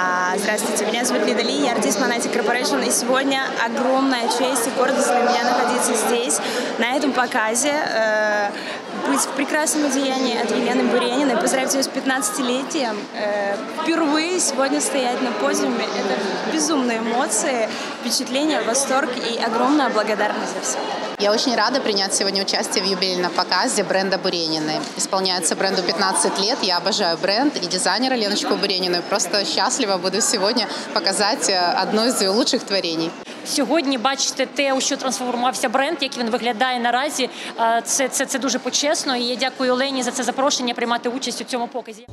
А, Здравствуйте, меня зовут Лида Ли, я артист Monatic Corporation, и сегодня огромная честь и гордость для меня находиться здесь, на этом показе, э, быть в прекрасном одеянии от Елены Бурениной, поздравить ее с 15-летием, э, впервые сегодня стоять на подиуме, это безумные эмоции, впечатления, восторг и огромная благодарность за все. Я очень рада принять сегодня участие в юбилейном показе бренда Бурениной. Исполняется бренду 15 лет. Я обожаю бренд и дизайнера Леночку Буренину. Просто счастлива буду сегодня показать э, одно из ее лучших творений. Сьогодні бачите те, у що трансформувався бренд, як він виглядає наразі. Е, Це, це, це дуже почесно. І я дякую Олені за це запрошення приймати участь у цьому показі.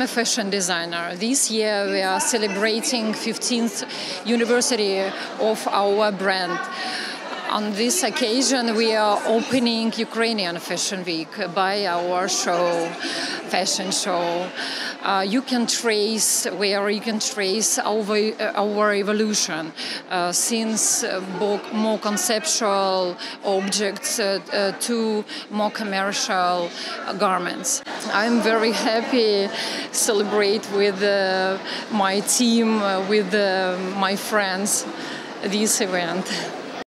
I'm a fashion designer. This year we are celebrating 15th anniversary of our brand. On this occasion, we are opening Ukrainian Fashion Week by our show, fashion show. Uh, you can trace where you can trace our, our evolution uh, since uh, more conceptual objects uh, to more commercial garments. I'm very happy to celebrate with my team, with my friends this event.